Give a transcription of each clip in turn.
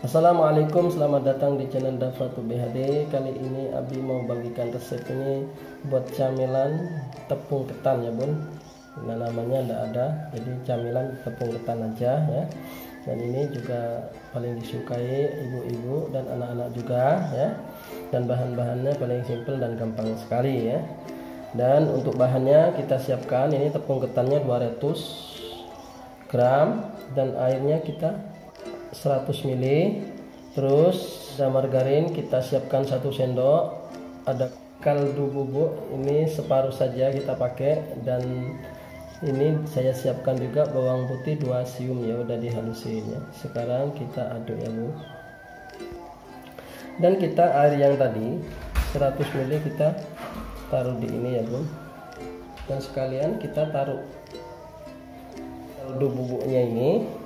Assalamualaikum, selamat datang di channel Dafratu BHD. Kali ini Abi mau bagikan resep ini buat camilan tepung ketan ya bun. Nah namanya tidak ada, jadi camilan tepung ketan aja ya. Dan ini juga paling disukai ibu-ibu dan anak-anak juga ya. Dan bahan-bahannya paling simple dan gampang sekali ya. Dan untuk bahannya kita siapkan ini tepung ketannya 200 gram dan airnya kita 100 ml terus ada margarin kita siapkan satu sendok. Ada kaldu bubuk ini separuh saja kita pakai. Dan ini saya siapkan juga bawang putih 2 siung ya udah dihalusin ya. Sekarang kita aduk ya bu. Dan kita air yang tadi 100 ml kita taruh di ini ya bu. Dan sekalian kita taruh kaldu bubuknya ini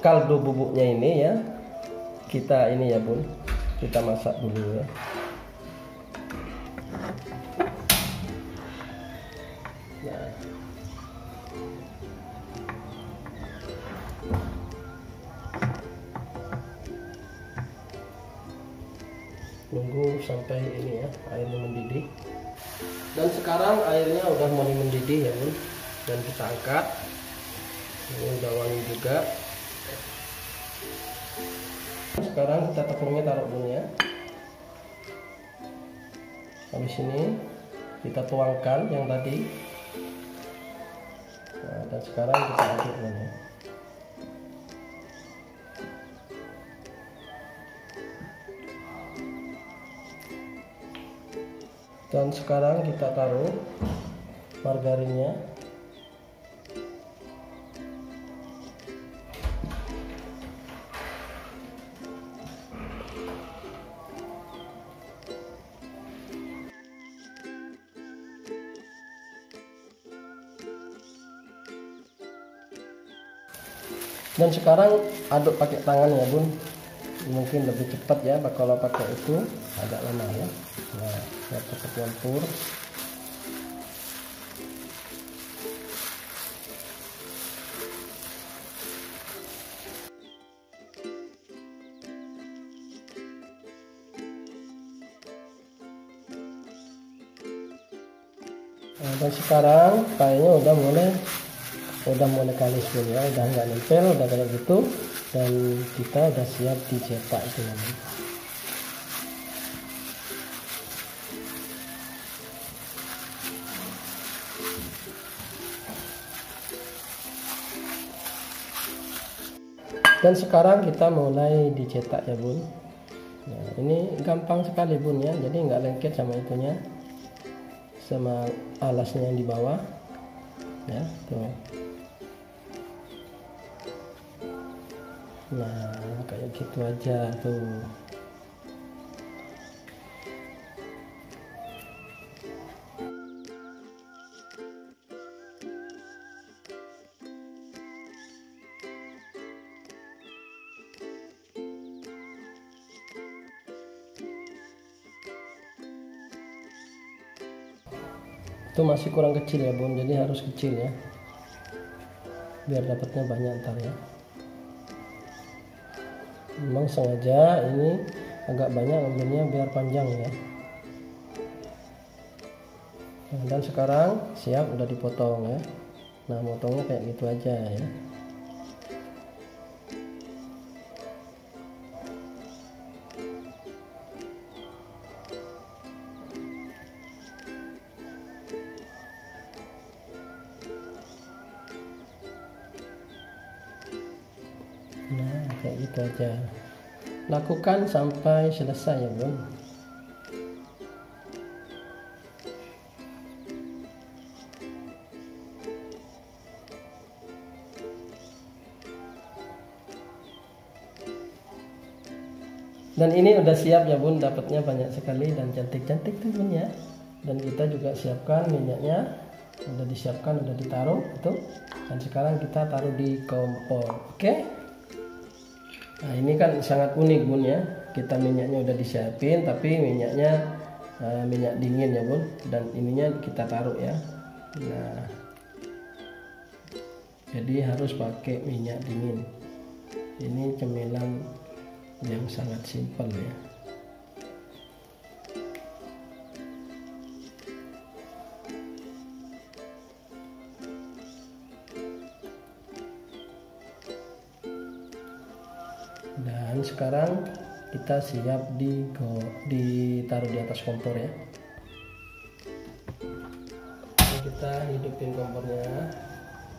kaldu bubuknya ini ya. Kita ini ya bun. Kita masak dulu ya. Nunggu sampai ini ya airnya mendidih. Dan sekarang airnya udah mulai mendidih ya bun. Dan kita angkat. Ini udah wangi juga sekarang kita tepungnya taruh dulu ya habis ini kita tuangkan yang tadi. Nah, dan sekarang kita aduk dulu. Dan sekarang kita taruh margarinnya dan sekarang aduk pakai tangan ya bun. Mungkin lebih cepat ya kalau pakai itu agak lama ya. Nah biar cepat nyampur nah, dan sekarang kayaknya udah mulai udah mulai ya udah nggak nempel udah kayak gitu. Dan kita udah siap dicetak itu. Dan sekarang kita mulai dicetak ya bun. Nah, ini gampang sekali bun ya. Jadi nggak lengket sama itunya sama alasnya yang di bawah. Ya tuh nah kayak gitu aja tuh. Itu masih kurang kecil ya bun. Jadi harus kecil ya. Biar dapatnya banyak ntar ya memang sengaja ini agak banyak ambilnya biar panjang ya. Dan sekarang siap udah dipotong ya. Nah potongnya kayak gitu aja ya nah kayak gitu aja. Lakukan sampai selesai ya bun. Dan ini udah siap ya bun. Dapatnya banyak sekali dan cantik-cantik tuh bun ya. Dan kita juga siapkan minyaknya. Udah disiapkan udah ditaruh itu dan sekarang kita taruh di kompor oke nah ini kan sangat unik bun ya. Kita minyaknya udah disiapin tapi minyaknya uh, minyak dingin ya bun. Dan ininya kita taruh ya. Nah jadi harus pakai minyak dingin. Ini cemilan yang sangat simpel ya dan sekarang kita siap di ditaruh di atas kompor ya. Kita hidupin kompornya.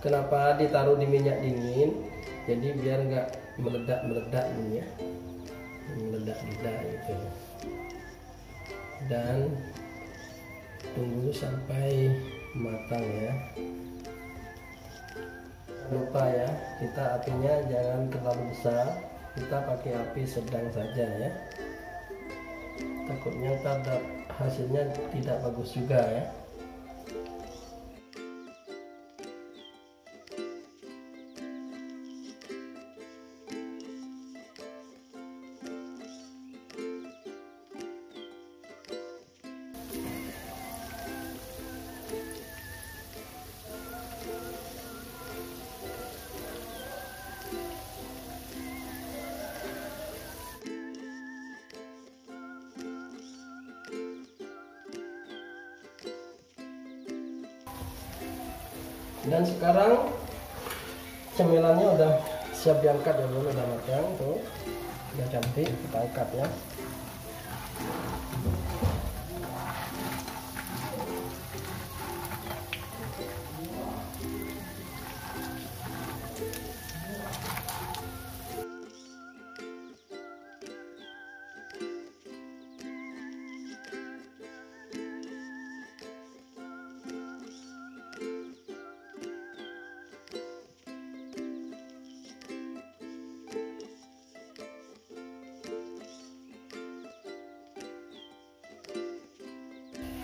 Kenapa ditaruh di minyak dingin? Jadi biar nggak meledak meledak ini ya. Meledak ledak gitu dan tunggu sampai matang ya. Lupa ya kita apinya jangan terlalu besar kita pakai api sedang saja ya. Takutnya terhadap hasilnya tidak bagus juga ya dan sekarang cemilannya udah siap diangkat ya bun udah matang tuh. Udah cantik kita angkat ya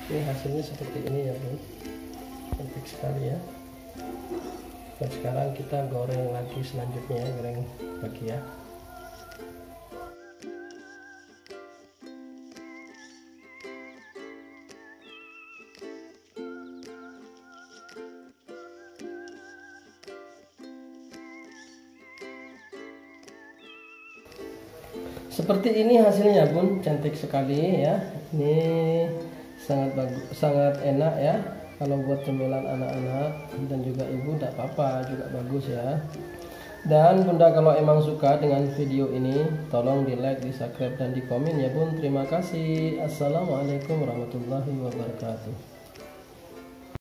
ini hasilnya seperti ini ya bun cantik sekali ya. Dan sekarang kita goreng lagi selanjutnya ya goreng lagi ya. Seperti ini hasilnya bun cantik sekali ya. Ini sangat bagus sangat enak ya kalau buat cemilan anak-anak dan juga ibu tidak apa-apa juga bagus ya. Dan bunda kalau emang suka dengan video ini tolong di like di subscribe dan di komen ya bun. Terima kasih. Assalamualaikum warahmatullahi wabarakatuh